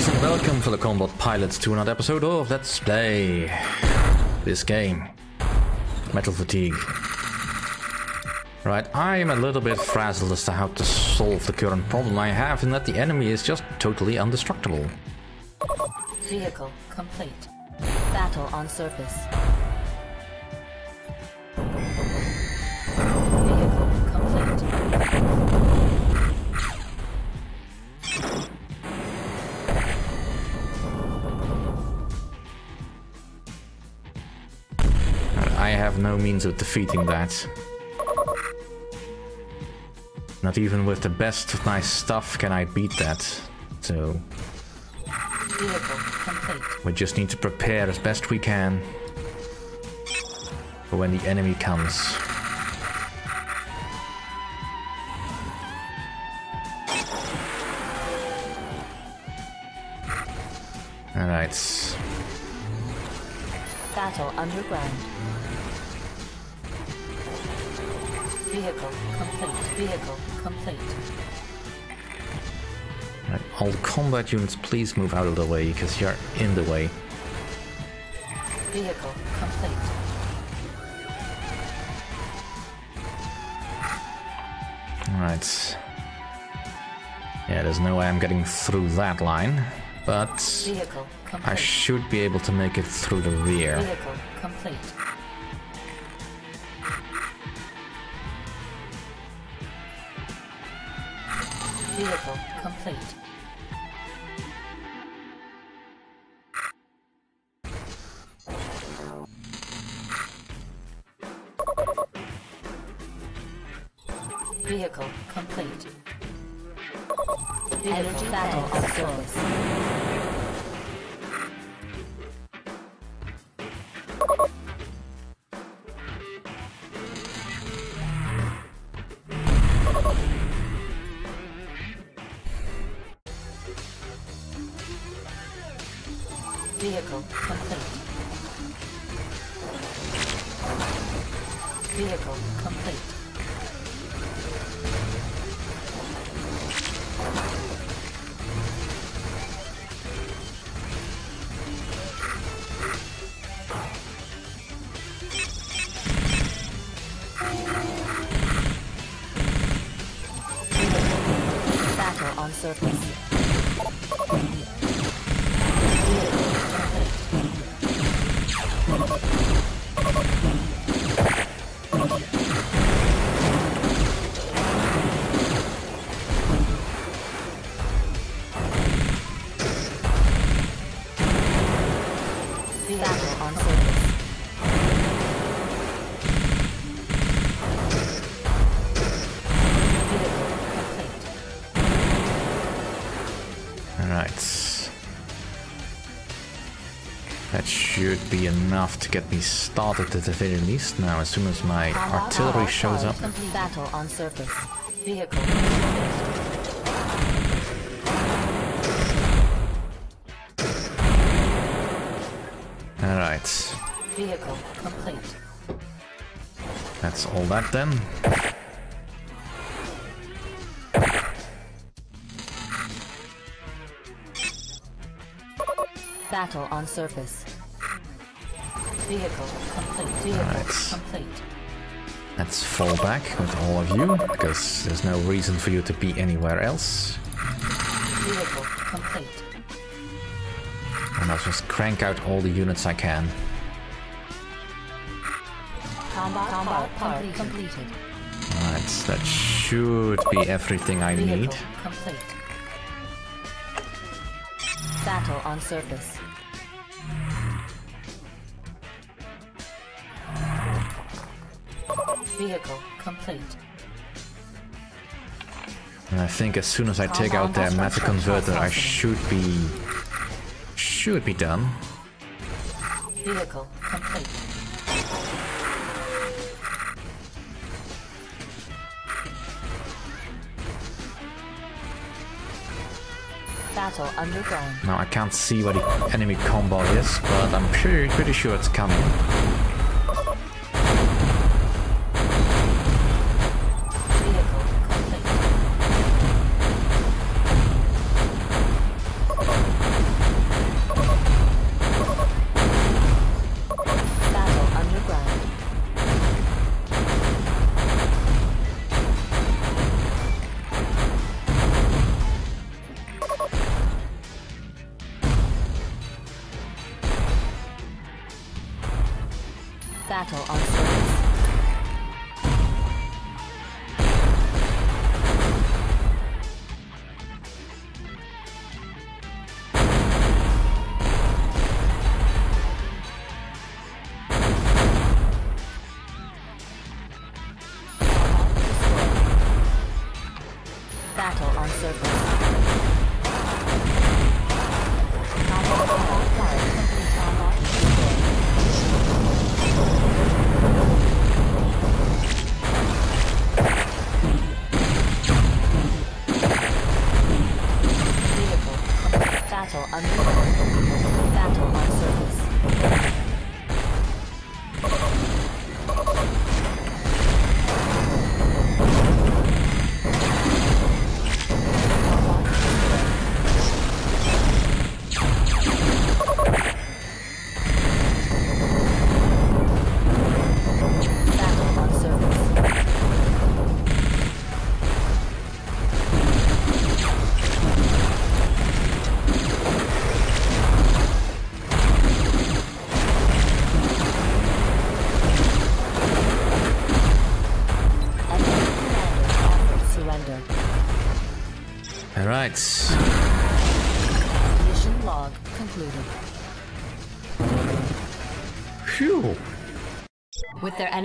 Greetings and welcome for the Combat Pilots to another episode of Let's Play this game. Metal Fatigue. Right, I'm a little bit frazzled as to how to solve the current problem I have in that the enemy is just totally indestructible. Vehicle complete. Battle on surface. No means of defeating that. Not even with the best of my stuff can I beat that. So we just need to prepare as best we can for when the enemy comes. Alright. Battle underground. Vehicle complete. Vehicle complete. Right, All combat units, please move out of the way, because you're in the way. Vehicle complete. Alright. Yeah, there's no way I'm getting through that line, but I should be able to make it through the rear. Vehicle complete. Vehicle complete. Vehicle complete. Energy battle on surface. Surface. Should be enough to get me started at the very least now, as soon as my artillery shows up. Battle on surface. Vehicle. Alright. Vehicle complete. That's all that then. Battle on surface. Vehicle complete. Vehicle Right. complete. Let's fall back with all of you, because there's no reason for you to be anywhere else. Vehicle complete. And I'll just crank out all the units I can. Combat, Combat part completed. Alright, that should be everything I Vehicle need. complete. Battle on surface. Vehicle complete. And I think as soon as I take out their matter converter, I should be... should be done. Vehicle complete. Battle underground. Now I can't see where the enemy Combot is, but I'm pretty, pretty sure it's coming. On surface.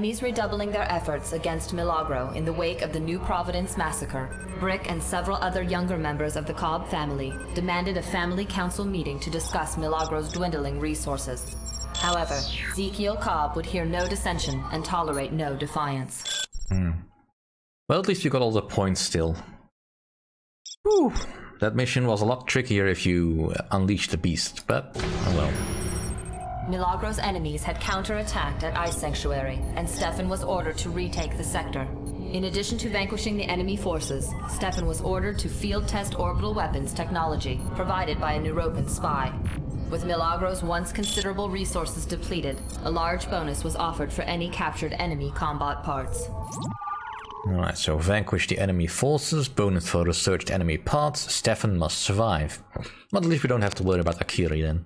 Enemies redoubling their efforts against Mil Agro in the wake of the New Providence massacre, Brick and several other younger members of the Cobb family demanded a family council meeting to discuss Mil Agro's dwindling resources. However, Ezekiel Cobb would hear no dissension and tolerate no defiance. Hmm. Well, at least you got all the points still. Whew. That mission was a lot trickier if you unleashed the beast, but oh well. Mil Agro's enemies had counterattacked at Ice Sanctuary, and Stefan was ordered to retake the sector. In addition to vanquishing the enemy forces, Stefan was ordered to field test orbital weapons technology provided by a Neuropan spy. With Mil Agro's once considerable resources depleted, a large bonus was offered for any captured enemy combat parts. Alright, so vanquish the enemy forces, bonus for researched enemy parts, Stefan must survive. But at least we don't have to worry about Akiri then.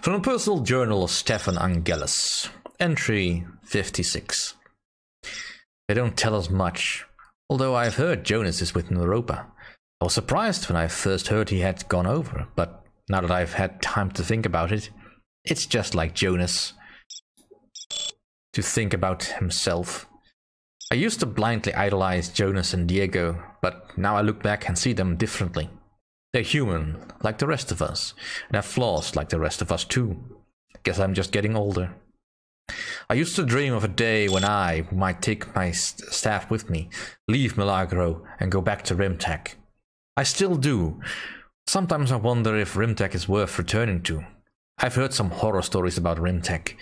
From a personal journal of Stefan Angelus, entry 56. They don't tell us much, although I've heard Jonas is with Neuropa. I was surprised when I first heard he had gone over, but now that I've had time to think about it, it's just like Jonas to think about himself. I used to blindly idolize Jonas and Diego, but now I look back and see them differently. They're human, like the rest of us, and have flaws like the rest of us too. Guess I'm just getting older. I used to dream of a day when I might take my st- staff with me, leave Mil Agro, and go back to Rimtech. I still do. Sometimes I wonder if Rimtech is worth returning to. I've heard some horror stories about Rimtech.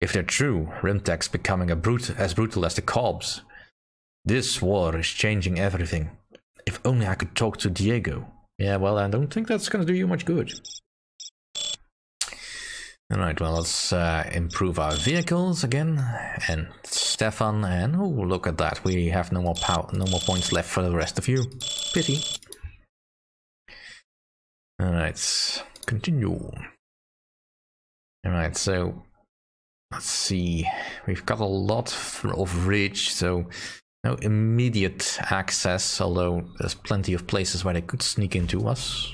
If they're true, Rimtech's becoming a brute, as brutal as the Cobbs. This war is changing everything. If only I could talk to Diego. Yeah, well, I don't think that's going to do you much good. Alright, well, let's uh, improve our vehicles again. And Stefan, and oh, look at that. We have no more power, no more points left for the rest of you. Pity. Alright, continue. Alright, so let's see. We've got a lot of ridge, so no immediate access, although there's plenty of places where they could sneak into us.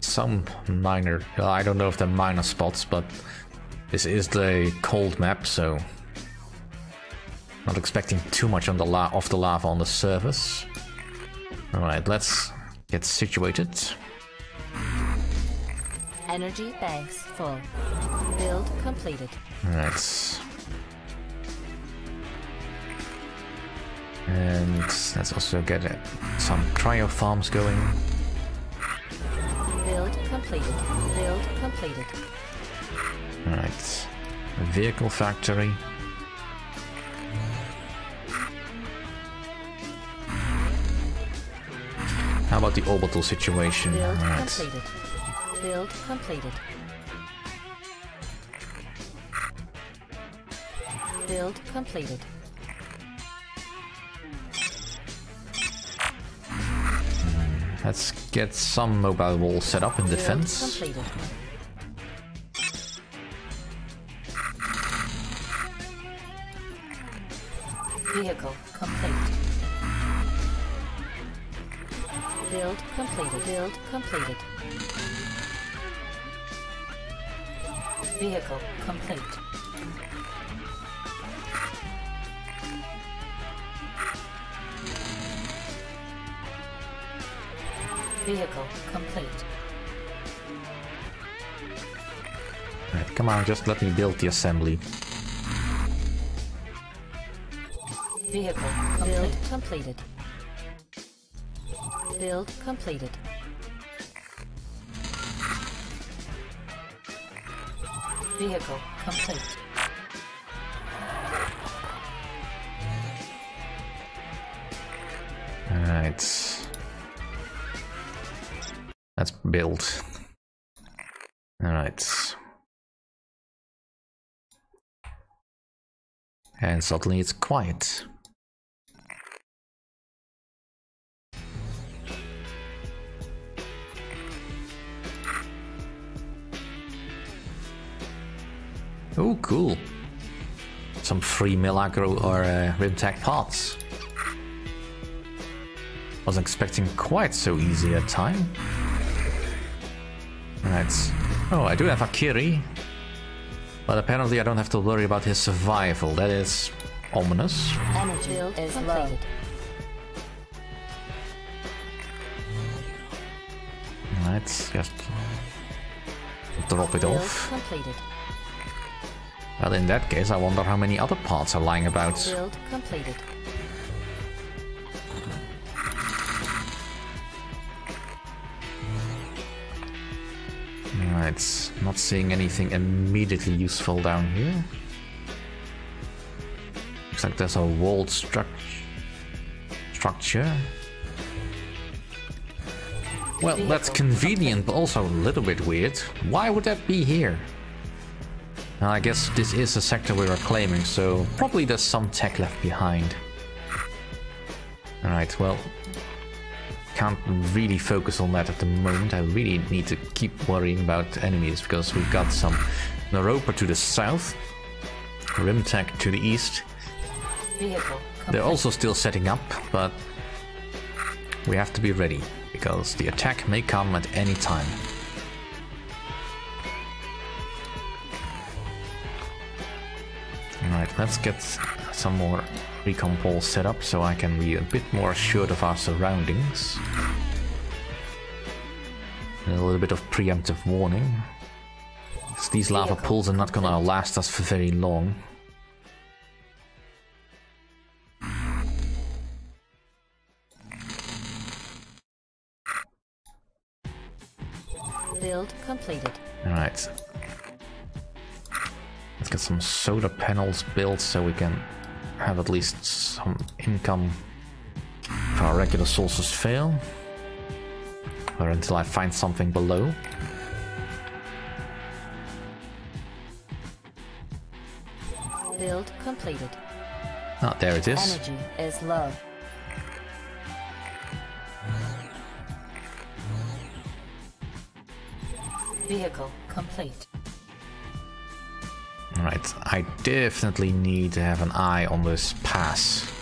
Some minor... I don't know if they're minor spots, but this is the cold map, so not expecting too much on the la of the lava on the surface. All right, let's get situated. Energy banks full. Build completed. Let's and let's also get uh, some cryo farms going. Build completed. Build completed. All right, vehicle factory. How about the orbital situation? Build All right. completed. Build completed. Build completed. Let's get some mobile wall set up in defense. Vehicle complete. Build completed. Build completed. Vehicle complete. Vehicle complete. Right, come on, just let me build the assembly. Vehicle complete. Build completed. Build completed. Vehicle complete. Alright. Build. Alright. And suddenly it's quiet. Oh, cool. Some free Mil Agro or uh, Rimtech parts. Wasn't expecting quite so easy a time. Right. Oh, I do have Akiri. But apparently I don't have to worry about his survival. That is ominous. Energy is low. Let's just drop it off. Completed. Well, in that case, I wonder how many other parts are lying about. Build completed. Right, not seeing anything immediately useful down here. Looks like there's a walled struct structure. Well, that's convenient, but also a little bit weird. Why would that be here? Now, I guess this is a sector we are claiming, so probably there's some tech left behind. Alright, well, can't really focus on that at the moment. I really need to keep worrying about enemies because we've got some Neuropa to the south, Rimtech to the east. They're also still setting up, but we have to be ready because the attack may come at any time. Alright, let's get some more recon poles set up so I can be a bit more assured of our surroundings. And a little bit of preemptive warning. 'Cause these lava pools are not gonna last us for very long. build completed. Alright. Let's get some solar panels built so we can have at least some income if our regular sources fail. Or until I find something below. Build completed. Ah, there it is. Energy is low. Vehicle complete. Right, I definitely need to have an eye on this pass.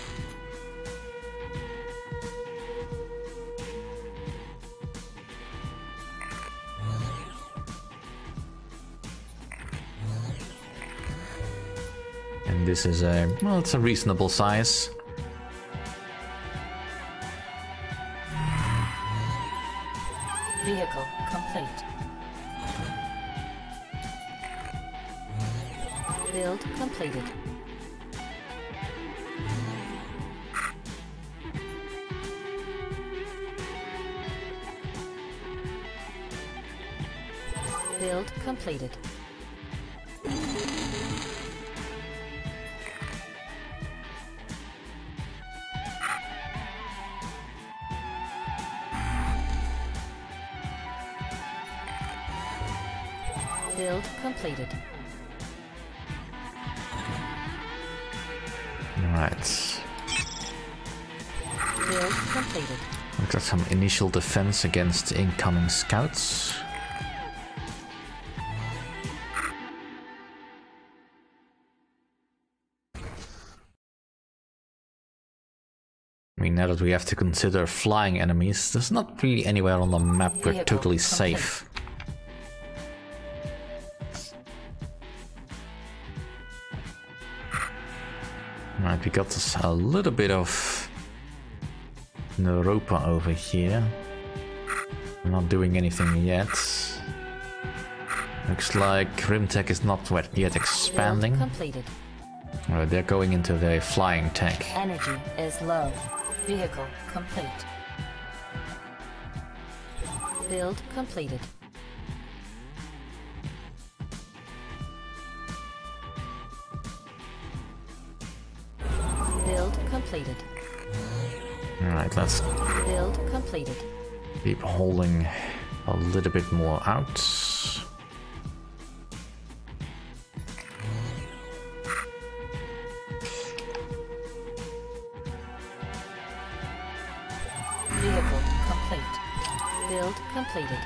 And this is a, well, it's a reasonable size. Vehicle complete. Build completed. Build completed. Right. Build completed. We've got some initial defense against incoming scouts. I mean, now that we have to consider flying enemies, there's not really anywhere on the map we're totally safe. We got a little bit of Neuropa over here. Not doing anything yet. Looks like Rimtech is not yet expanding. completed. They're going into the flying tech. Energy is low. Vehicle complete. Build completed. Completed. Alright, let's Build completed. keep holding a little bit more out. Vehicle complete. Build completed.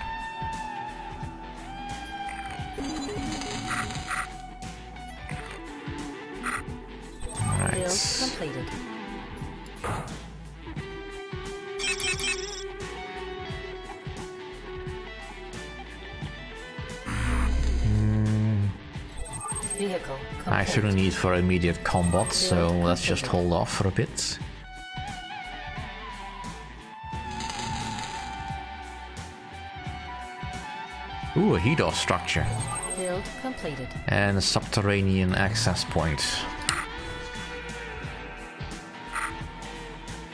I a need for immediate combat, so let's just hold off for a bit. Ooh, a off structure. Build completed. And a subterranean access point.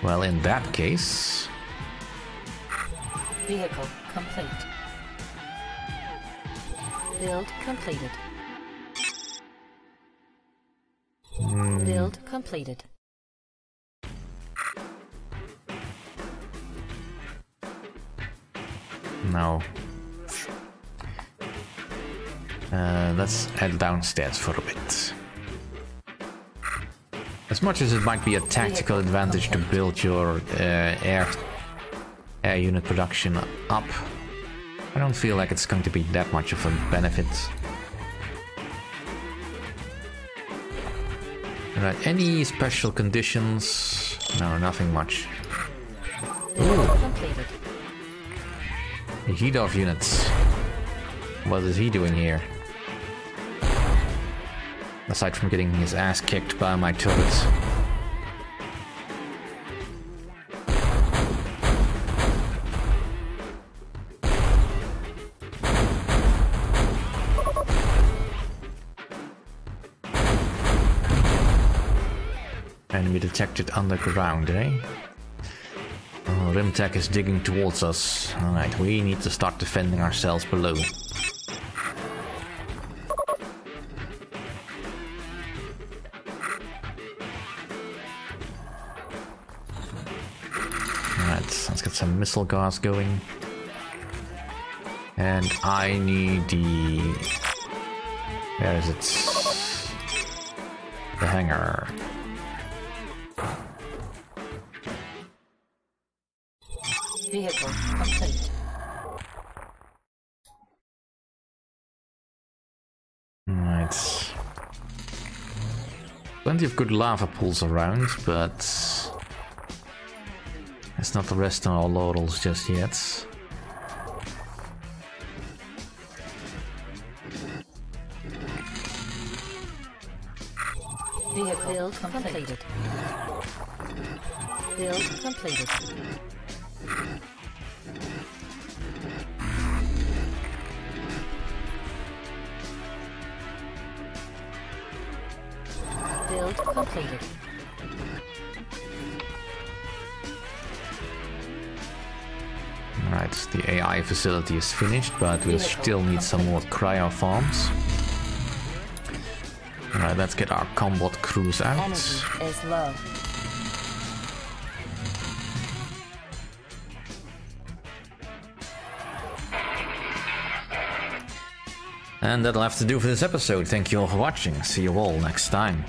Well, in that case, Vehicle complete. Build completed. Build completed. no. Uh, let's head downstairs for a bit. As much as it might be a tactical advantage to build your uh, air air unit production up, I don't feel like it's going to be that much of a benefit. Right, any special conditions? No, nothing much. Completed. Heat off units. What is he doing here? Aside from getting his ass kicked by my turrets. Enemy detected underground, eh? Oh, Rimtech is digging towards us. Alright, we need to start defending ourselves below. Alright, let's get some missile guards going. And I need the... Where is it? The hangar. Vehicle complete. Right. Plenty of good lava pools around, but let's not rest on our laurels just yet. Vehicle Build completed. Build completed. Build completed. Alright, the AI facility is finished, but we'll still need some more cryo farms. Alright, let's get our combat crews out. Energy is low. And that'll have to do for this episode. Thank you all for watching. See you all next time.